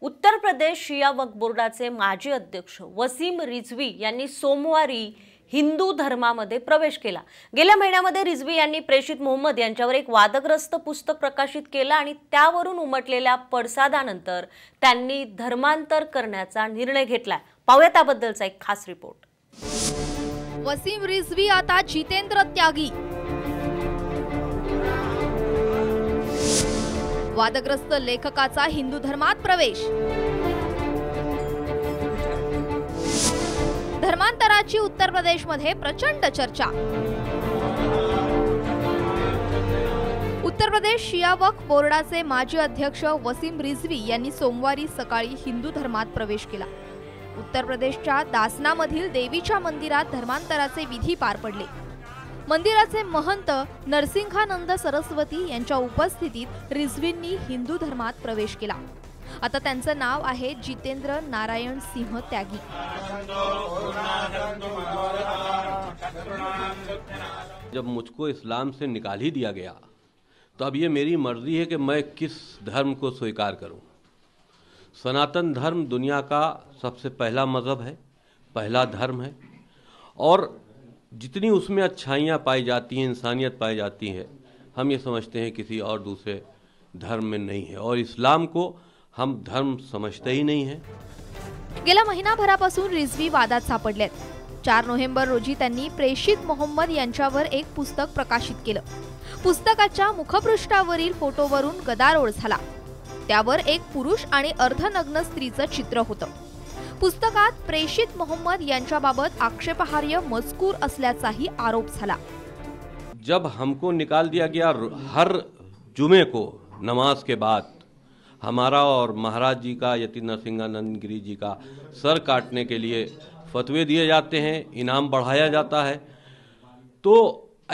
उत्तर प्रदेश शिया वक्फ बोर्डाचे माजी अध्यक्ष वसीम रिझवी यांनी सोमवारी हिंदू धर्मामध्ये प्रवेश केला. गेल्या महिन्यामध्ये रिझवी यांनी प्रेषित मोहम्मद यांच्यावर एक वादग्रस्त पुस्तक प्रकाशित केलं आणि त्यावरून उमटलेल्या पडसादानंतर त्यांनी धर्मांतर करण्याचा निर्णय घेतलाय. पाहूया त्याबद्दलचा एक खास रिपोर्ट. वसीम रिझवी आता जितेंद्र त्यागी. वादग्रस्त लेखकाचा हिंदू धर्मात प्रवेश. धर्मांतराची उत्तर प्रदेशमध्ये प्रचंड चर्चा. उत्तर प्रदेश शिया वक्फ बोर्डाचे माजी अध्यक्ष वसीम रिझवी यांनी सोमवारी सकाळी हिंदू धर्मात प्रवेश केला. उत्तर प्रदेशच्या दासनामधील देवीच्या मंदिरात धर्मांतराचे विधी पार पडले. मंदिराचे महंत नरसिंहानंद सरस्वती यांच्या उपस्थितीत रिझवींनी हिंदू धर्मात प्रवेश केला. आता नाव आहे जितेंद्र नारायण सिंह त्यागी. जब मुझको इस्लाम से निकाल ही दिया गया तो अब ये मेरी मर्ज़ी है कि मैं किस धर्म को स्वीकार करूँ। सनातन धर्म दुनिया का सबसे पहला मज़हब है, पहला धर्म है, और जितनी उसमें अच्छाइयाँ पाई जाती हैं, इंसानियत पाई जाती है, हम ये समझते हैं किसी और दूसरे धर्म में नहीं है। और इस्लाम को हम धर्म समझते ही नहीं हैं। गेल्या महिनाभरापासून रिझवी वादात सापडलेत. चार नोव्हेंबर रोजी त्यांनी प्रेषित मोहम्मद यांच्यावर एक पुस्तक प्रकाशित केलं. पुस्तकाच्या मुखपृष्ठावरील फोटोवरून गदारोळ झाला. त्यावर एक पुरुष आणि अर्धनग्न स्त्रीचं चित्र होतं. पुस्तकात प्रेषित मोहम्मद यांच्याबाबत मजकूर असल्याचाही आरोप झाला. जब हमको निकाल दिया गया हर जुमे को, नमाज़ के बाद, हमारा और महाराज जी का यति नरसिंहानंद गिरी जी का सर काटने के लिए फतवे दिए जाते हैं, इनाम बढ़ाया जाता है तो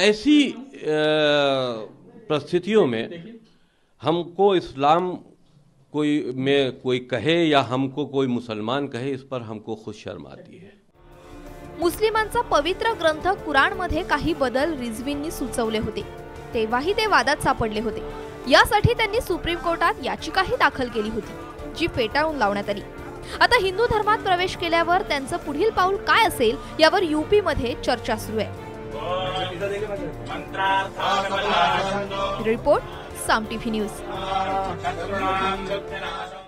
ऐसी परिस्थितियों में हमको इस्लाम कोई में कोई कहे या हमको कोई मुसलमान कहे इस पर हमको खुद शर्म आती है। मुस्लिमांचा पवित्र ग्रंथ कुराणमध्ये काही बदल रिझवींनी सुचवले होते. तेव्हाही ते वादात सापडले होते. यासाठी त्यांनी सुप्रीम कोर्टात याचिकाही दाखल केली होती जी फेटाळून लावण्यात आली. आता हिंदू धर्मात प्रवेश केल्यावर त्यांचं पुढील पाऊल काय असेल यावर युपी मध्ये चर्चा सुरू आहे. रिपोर्ट साम टीव्ही न्यूज. करुणाम् दुःखनाश